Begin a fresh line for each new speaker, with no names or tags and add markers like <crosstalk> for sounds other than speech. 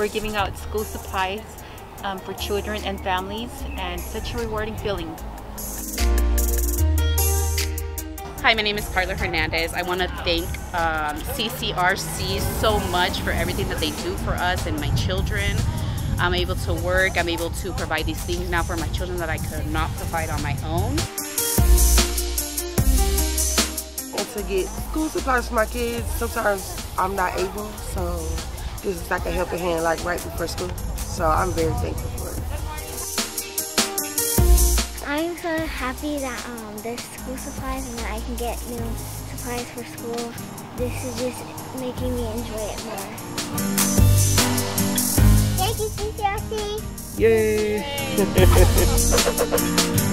We're giving out school supplies um, for children and families and such a rewarding feeling.
Hi, my name is Carla Hernandez. I want to thank um, CCRC so much for everything that they do for us and my children. I'm able to work, I'm able to provide these things now for my children that I could not provide on my own.
And to get school supplies for my kids, sometimes I'm not able, so this is like a helping hand like right before school. So I'm very thankful for it.
I'm so happy that um, there's school supplies and that I can get new supplies for school. This is just making me enjoy it more. Thank you, CCRC.
Yay! <laughs> <laughs>